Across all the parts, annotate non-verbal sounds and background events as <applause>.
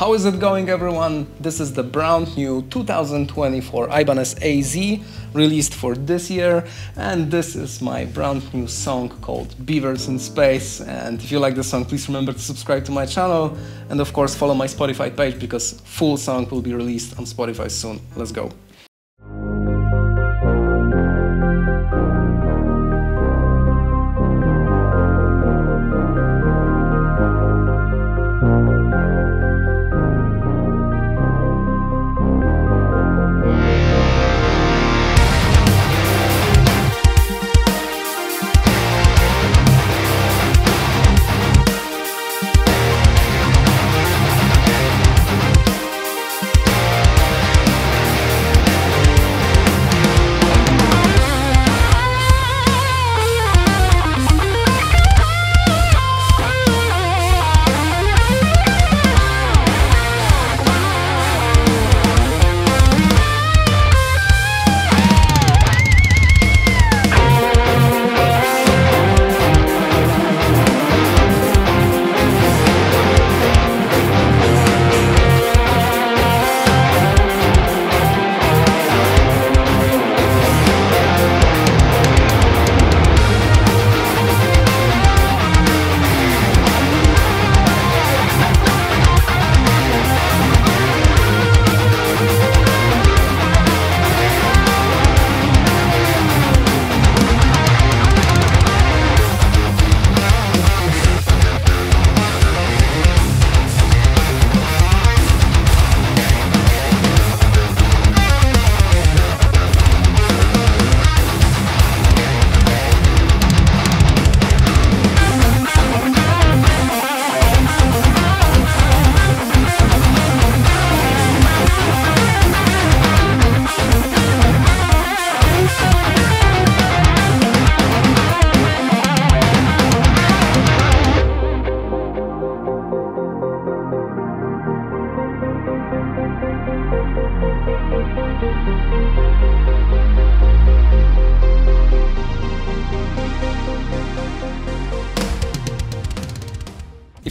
How is it going everyone? This is the brand new 2024 Ibanez AZ released for this year and this is my brand new song called Beavers in Space and if you like this song please remember to subscribe to my channel and of course follow my Spotify page because full song will be released on Spotify soon. Let's go.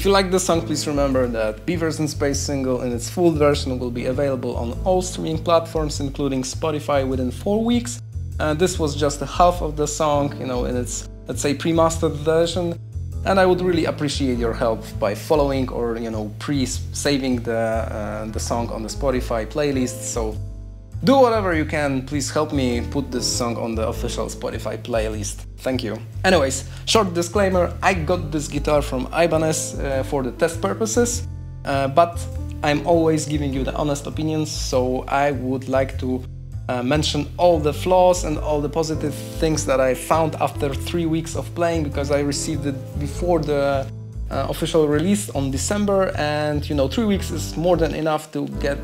You like this song, please remember that Beavers in Space single in its full version will be available on all streaming platforms, including Spotify, within four weeks. And this was just a half of the song, you know, in its, let's say, pre-mastered version. And I would really appreciate your help by following or, you know, pre-saving the, uh, the song on the Spotify playlist. So do whatever you can, please help me put this song on the official Spotify playlist. Thank you. Anyways, short disclaimer, I got this guitar from Ibanez uh, for the test purposes, uh, but I'm always giving you the honest opinions, so I would like to uh, mention all the flaws and all the positive things that I found after three weeks of playing because I received it before the uh, official release on December and you know three weeks is more than enough to get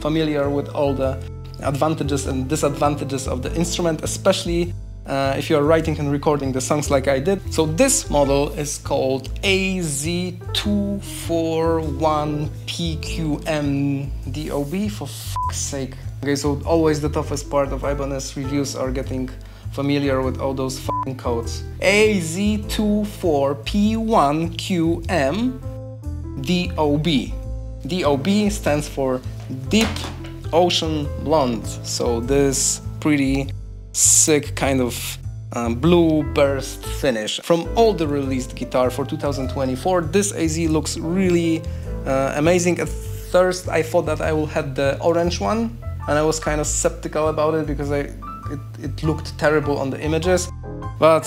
familiar with all the advantages and disadvantages of the instrument, especially uh, if you are writing and recording the songs like I did. So this model is called AZ241PQM-DOB for fuck's sake. Okay, so always the toughest part of Ibanez reviews are getting familiar with all those codes. AZ24P1QM-DOB. DOB stands for Deep ocean blonde. So this pretty sick kind of um, blue burst finish. From all the released guitar for 2024, this AZ looks really uh, amazing. At first I thought that I will have the orange one and I was kind of skeptical about it because I, it, it looked terrible on the images. But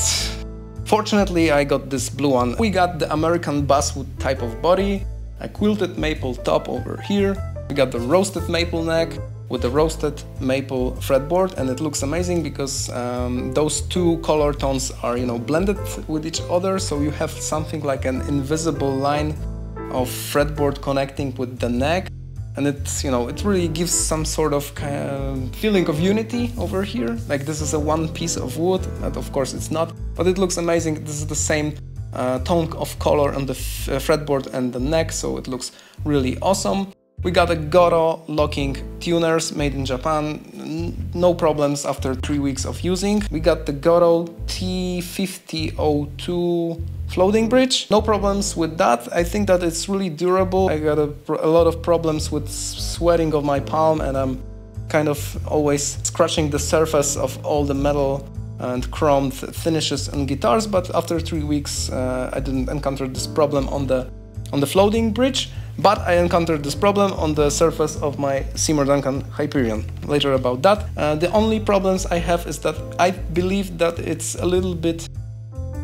fortunately I got this blue one. We got the American basswood type of body, a quilted maple top over here, we got the roasted maple neck with the roasted maple fretboard and it looks amazing because um, those two color tones are you know blended with each other. So you have something like an invisible line of fretboard connecting with the neck. And it's you know it really gives some sort of kind of feeling of unity over here. Like this is a one piece of wood and of course it's not. But it looks amazing. This is the same uh, tone of color on the uh, fretboard and the neck so it looks really awesome we got a Gotoh locking tuners made in Japan, no problems after three weeks of using. We got the Gotoh T5002 floating bridge. No problems with that. I think that it's really durable. I got a, a lot of problems with sweating of my palm and I'm kind of always scratching the surface of all the metal and chrome finishes on guitars, but after three weeks uh, I didn't encounter this problem on the on the floating bridge, but I encountered this problem on the surface of my Seymour Duncan Hyperion. Later about that. Uh, the only problems I have is that I believe that it's a little bit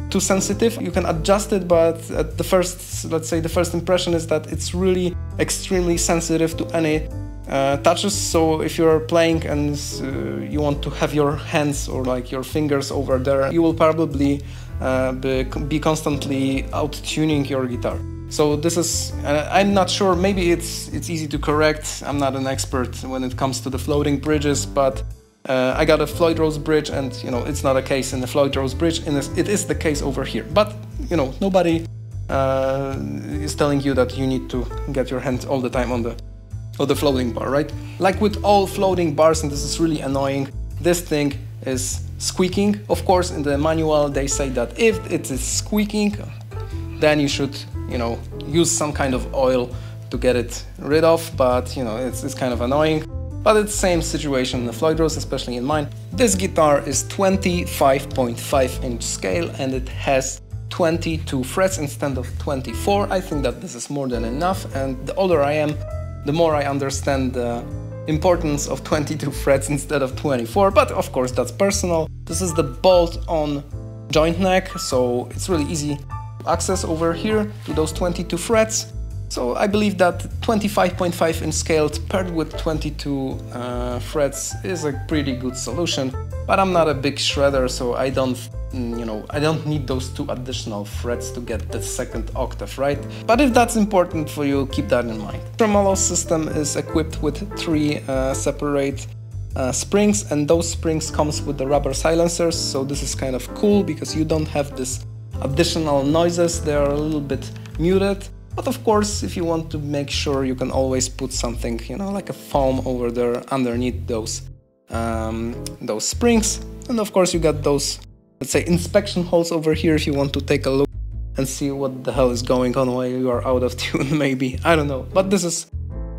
too sensitive. You can adjust it, but at the first, let's say the first impression is that it's really extremely sensitive to any uh, touches. So if you're playing and uh, you want to have your hands or like your fingers over there, you will probably uh, be, be, constantly out tuning your guitar. So this is, uh, I'm not sure, maybe it's, it's easy to correct. I'm not an expert when it comes to the floating bridges, but uh, I got a Floyd Rose bridge and you know it's not a case in the Floyd Rose bridge, and it is the case over here. But you know nobody uh, is telling you that you need to get your hand all the time on the on the floating bar, right? Like with all floating bars, and this is really annoying, this thing is squeaking. Of course, in the manual they say that if it is squeaking, then you should, you know, use some kind of oil to get it rid of, but you know, it's, it's kind of annoying. But it's same situation in the Floyd Rose, especially in mine. This guitar is 25.5 inch scale and it has 22 frets instead of 24. I think that this is more than enough and the older I am, the more I understand the importance of 22 frets instead of 24, but of course that's personal. This is the bolt-on joint neck, so it's really easy access over here to those 22 frets. So I believe that 25.5 inch scaled paired with 22 uh, frets is a pretty good solution. But I'm not a big shredder, so I don't, mm, you know, I don't need those two additional frets to get the second octave, right? But if that's important for you, keep that in mind. Tremolo system is equipped with three uh, separate uh, springs and those springs comes with the rubber silencers so this is kind of cool because you don't have this additional noises they are a little bit muted but of course, if you want to make sure, you can always put something, you know, like a foam over there underneath those um, those springs. And of course, you got those, let's say, inspection holes over here if you want to take a look and see what the hell is going on while you are out of <laughs> tune, maybe. I don't know. But this is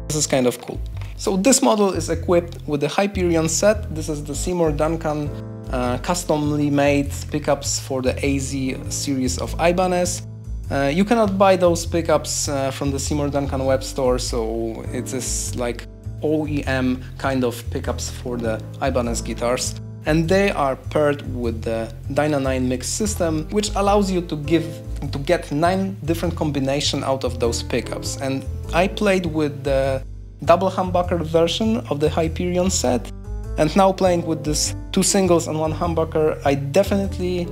this is kind of cool. So this model is equipped with the Hyperion set. This is the Seymour Duncan uh, customly made pickups for the AZ series of Ibanez. Uh, you cannot buy those pickups uh, from the Seymour Duncan web store, so it is like OEM kind of pickups for the Ibanez guitars. And they are paired with the Dyna 9 mix system, which allows you to give to get nine different combination out of those pickups. And I played with the double humbucker version of the Hyperion set, and now playing with this two singles and one humbucker, I definitely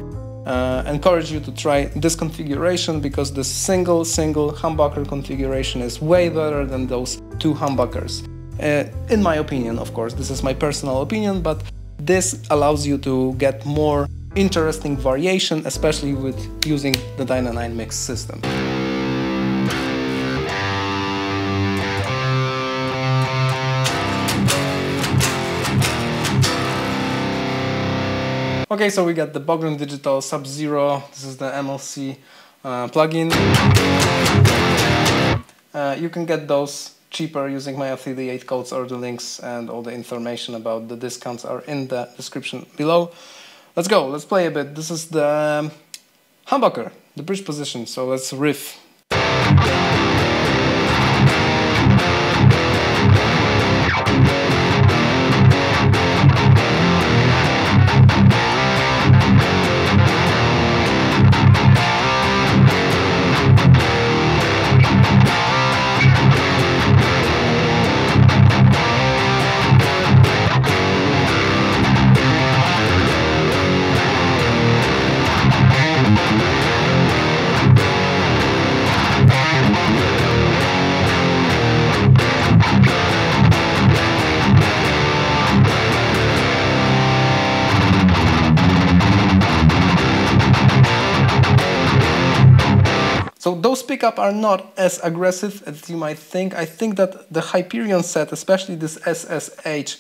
uh, encourage you to try this configuration because the single single humbucker configuration is way better than those two humbuckers. Uh, in my opinion, of course, this is my personal opinion, but this allows you to get more interesting variation, especially with using the Dyna 9 mix system. Okay, so we got the Bogren Digital Sub-Zero. This is the MLC uh, plugin. Uh, you can get those cheaper using my affiliate codes or the links and all the information about the discounts are in the description below. Let's go, let's play a bit. This is the um, humbucker, the bridge position, so let's riff. Pickup are not as aggressive as you might think. I think that the Hyperion set, especially this SSH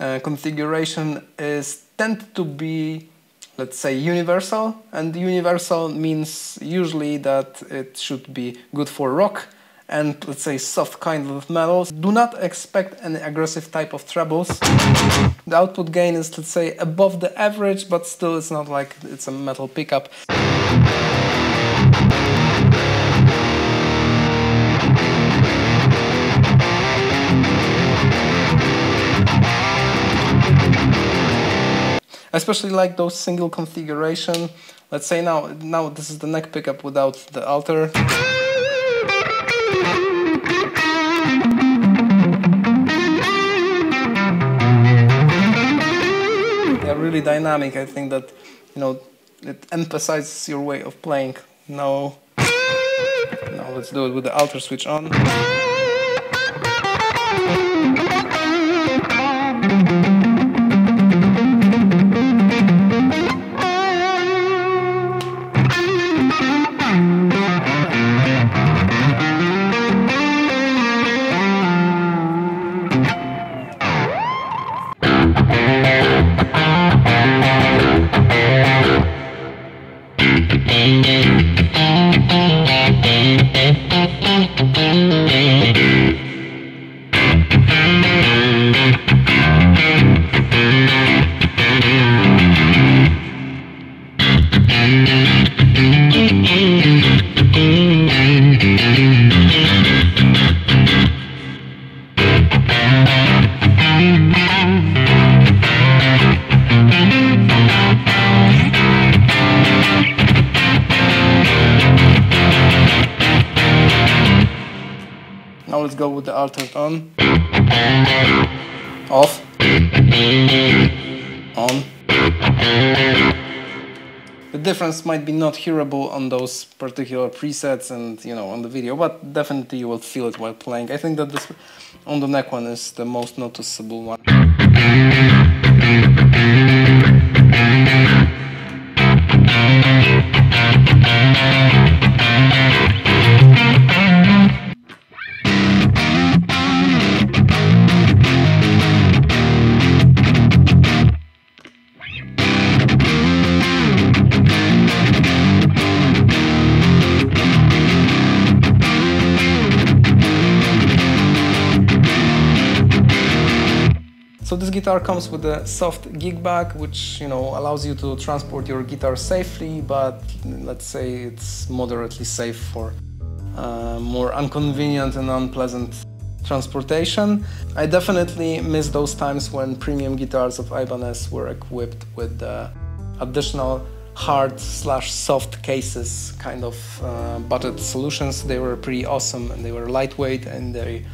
uh, configuration, is tend to be let's say universal and universal means usually that it should be good for rock and let's say soft kind of metals. Do not expect any aggressive type of trebles. The output gain is let's say above the average but still it's not like it's a metal pickup. Especially like those single configuration. Let's say now, now this is the neck pickup without the alter. They're really dynamic. I think that, you know, it emphasizes your way of playing. Now, now let's do it with the alter switch on. Now let's go with the altered on. Off. On. The difference might be not hearable on those particular presets and you know on the video, but definitely you will feel it while playing. I think that this on the neck one is the most noticeable one. Guitar comes with a soft gig bag, which you know allows you to transport your guitar safely, but let's say it's moderately safe for uh, more inconvenient and unpleasant transportation. I definitely miss those times when premium guitars of Ibanez were equipped with uh, additional hard slash soft cases kind of uh, butted solutions. They were pretty awesome and they were lightweight and they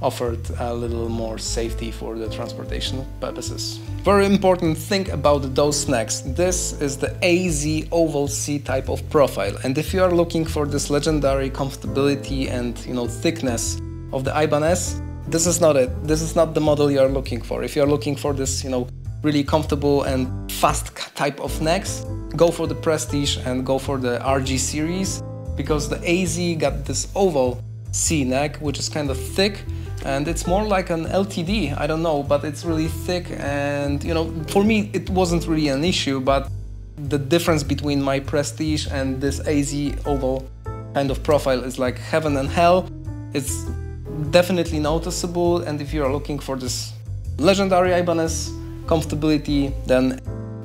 offered a little more safety for the transportation purposes. Very important thing about those necks. This is the AZ Oval C type of profile and if you are looking for this legendary comfortability and you know thickness of the Ibanez, this is not it. This is not the model you are looking for. If you are looking for this, you know, really comfortable and fast type of necks, go for the Prestige and go for the RG series because the AZ got this oval C neck, which is kind of thick and it's more like an LTD, I don't know, but it's really thick and you know, for me it wasn't really an issue, but the difference between my Prestige and this AZ oval kind of profile is like heaven and hell. It's definitely noticeable and if you're looking for this legendary Ibanez comfortability, then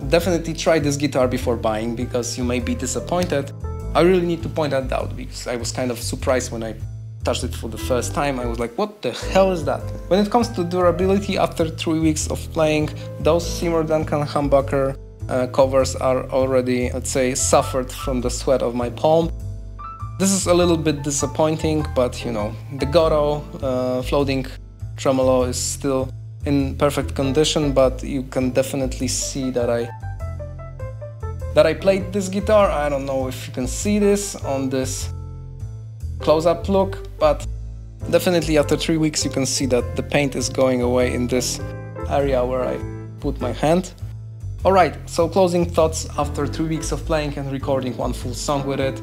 definitely try this guitar before buying because you may be disappointed. I really need to point that out because I was kind of surprised when I touched it for the first time, I was like, what the hell is that? When it comes to durability, after three weeks of playing, those Seymour Duncan humbucker uh, covers are already, let's say, suffered from the sweat of my palm. This is a little bit disappointing, but you know, the Gotoh uh, floating tremolo is still in perfect condition, but you can definitely see that I that I played this guitar. I don't know if you can see this on this close-up look, but definitely after three weeks you can see that the paint is going away in this area where I put my hand. Alright, so closing thoughts after three weeks of playing and recording one full song with it.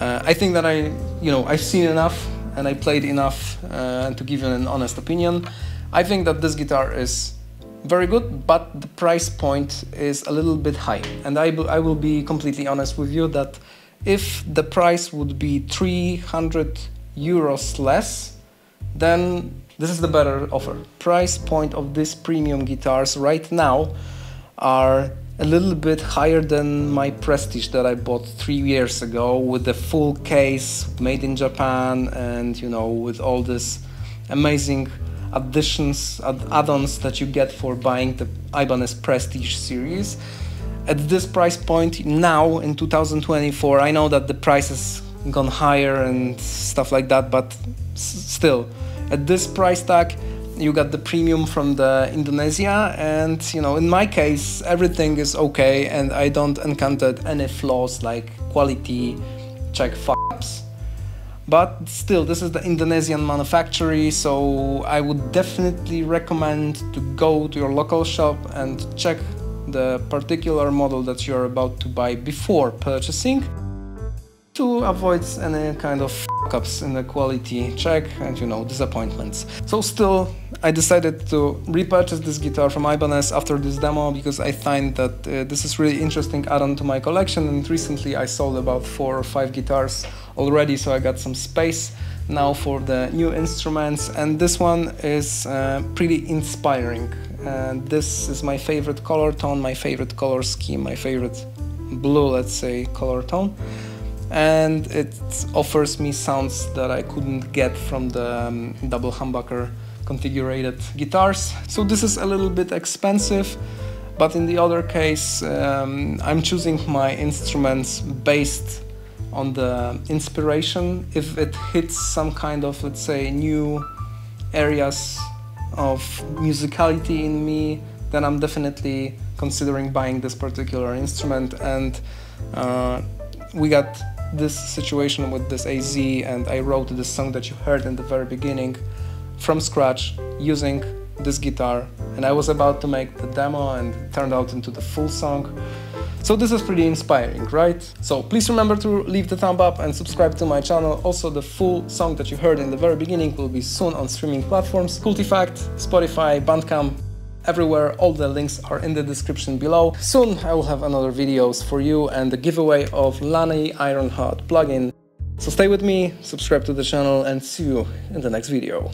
Uh, I think that I, you know, I've seen enough and I played enough uh, to give you an honest opinion. I think that this guitar is very good, but the price point is a little bit high. And I, I will be completely honest with you that if the price would be 300 euros less, then this is the better offer. Price point of these premium guitars right now are a little bit higher than my Prestige that I bought three years ago with the full case made in Japan and you know with all this amazing additions, add-ons that you get for buying the Ibanez Prestige series. At this price point now in 2024, I know that the price has gone higher and stuff like that, but still, at this price tag, you got the premium from the Indonesia, and you know, in my case, everything is okay, and I don't encounter any flaws like quality check fucks. But still, this is the Indonesian manufacturer, so I would definitely recommend to go to your local shop and check the particular model that you're about to buy before purchasing to avoid any kind of ups in the quality check and you know disappointments. So still I decided to repurchase this guitar from Ibanez after this demo because I find that uh, this is really interesting add-on to my collection and recently I sold about four or five guitars already so I got some space now for the new instruments and this one is uh, pretty inspiring and this is my favorite color tone, my favorite color scheme, my favorite blue let's say color tone and it offers me sounds that I couldn't get from the um, double humbucker configured guitars. So this is a little bit expensive, but in the other case, um, I'm choosing my instruments based on the inspiration. If it hits some kind of, let's say, new areas of musicality in me, then I'm definitely considering buying this particular instrument. And uh, we got this situation with this AZ and I wrote this song that you heard in the very beginning from scratch using this guitar and I was about to make the demo and it turned out into the full song. So this is pretty inspiring, right? So please remember to leave the thumb up and subscribe to my channel. Also the full song that you heard in the very beginning will be soon on streaming platforms, Cultifact, Spotify, Bandcamp, everywhere. All the links are in the description below. Soon I will have another videos for you and the giveaway of Laney Ironheart plugin. So stay with me, subscribe to the channel and see you in the next video.